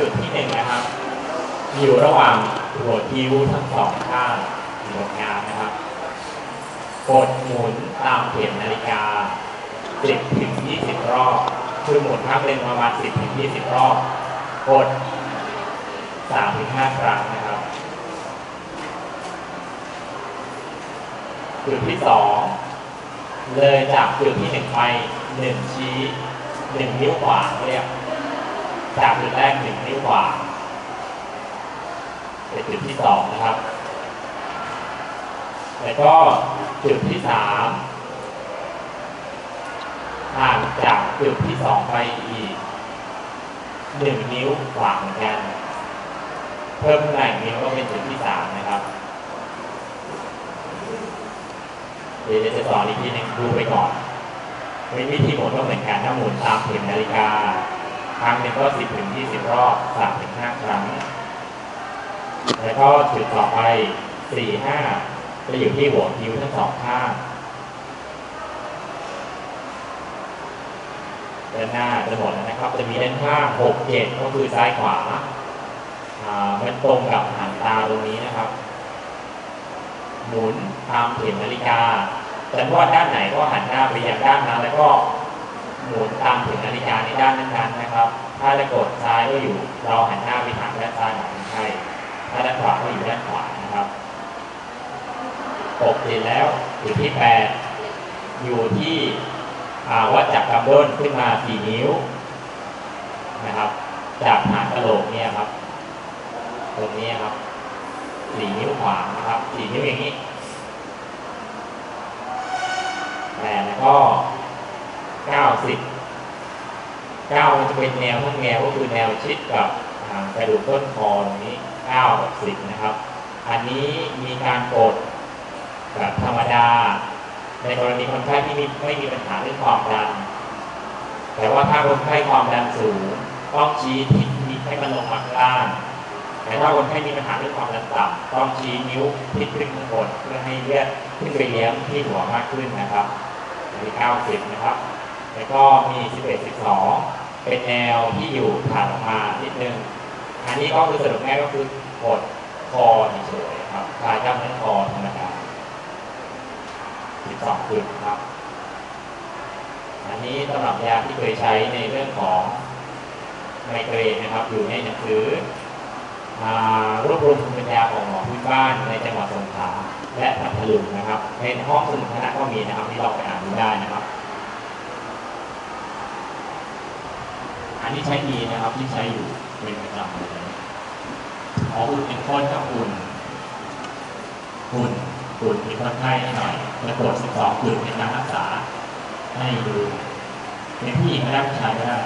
จุดที่หนึ่งนะครับ อยู่ระหว่างหัวคิ้วทั้งสองข้างสวยงามนะครับกดหมุนตามเข็มนาฬิกา 10ถึง20 รอบ คือหมุนครั้งหนึ่งประมาณ 10ถึง20 รอบ กด3ถึง5ครั้งนะครับ จุดที่สองเลยจากจุดที่หนึ่งไปหนึ่งชี้หนึ่งนิ้วขวาเรียก จากจุดแรกหนึ่งนิ้วขวาเป็นจุดที่สองนะครับ แล้วก็จุดที่สามห่างจากจุดที่สองไปอีกหนึ่งนิ้วขวาเหมือนกัน เพิ่มขึ้นมาอีกนิ้วก็เป็นจุดที่สามนะครับเดี๋ยวจะสอนอีกทีหนึงดูไปก่อนเป็นวิธีหมุนก็เหมือนกันถ้าหมุนตามเข็มนาฬิกา ครั้งหนึ่งก็สิบถึงยี่สิบรอบสามถึงห้าครั้ง แล้วก็จุดต่อไปสี่ห้าจะอยู่ที่หัวคิ้วทั้งสองข้างด้านหน้าจะหมดแล้วนะครับ จะมีด้านข้างหกเจ็ดก็คือซ้ายขวาอ่ามันตรงกับหางตาตรงนี้นะครับ หมุนตามเข็มนาฬิกาแต่ว่าด้านไหนก็หันหน้าไปอย่างด้านนั้นแล้วก็ หมุนตามเข็มนาฬิกาในด้านนั้นๆนะครับ ถ้าจะกดซ้ายก็อยู่เราหันหน้าไปทางด้านซ้ายของคนไข้ถ้าด้านขวาก็อยู่ด้านขวานะครับปกติแล้วอยู่ที่แปดอยู่ที่อ่าวัดจากกำด้นขึ้นมาสี่นิ้วนะครับ จากหางกระโหลกเนี่ยครับ ตรงนี้ครับสี่นิ้วขวานะครับสี่นิ้วอย่างนี้แต่แล้วก็เก้าสิบ เก้ามันจะเป็นแนวทั้งแนวก็คือแนวชิดกับกระดูกต้นคอตรงนี้เก้ากับสิบนะครับ อันนี้มีการกดแบบธรรมดา ในกรณีคนไข้ที่มีไม่มีปัญหาเรื่องความดัน แต่ว่าถ้าคนไข้ความดันสูงต้องชี้ทิศให้มันลงมาข้างล่าง แต่ถ้าคนไข้มีปัญหาเรื่องความดันต่ำต้องชี้นิ้วทิศขึ้นข้างบนเพื่อให้เลือดขึ้นไปเลี้ยงที่หัวมากขึ้นนะครับมี90นะครับ แล้วก็มี 11 12 เป็นแนวที่อยู่ถัดออกมานิดนึง อันนี้ก็คือสรุปง่ายก็คือกดคอเฉยๆครับคลายกล้ามเนื้อคอธรรมดา 12จุดครับ อันนี้สำหรับยาที่เคยใช้ในเรื่องของไมเกรนนะครับ อยู่ในหนังสือรวบรวมภูมิปัญญาของหมอพื้นบ้านในจังหวัดสงขลาและพัทลุงนะครับในห้องสมุดคณะก็มีนะครับที่เราไปอ่านดูได้นะครับ นนี้ใช้ดีนะครับที่ใช้อยู่เป็นประจำเลยขออุ่นเป็นคนครับอุ่นอุ่นอุ่นมีคนไข้ให้หน่อยแล้วกด12จุดในการรักษาให้ดูเป็นผู้หญิงก็ได้ผู้ชายก็ได้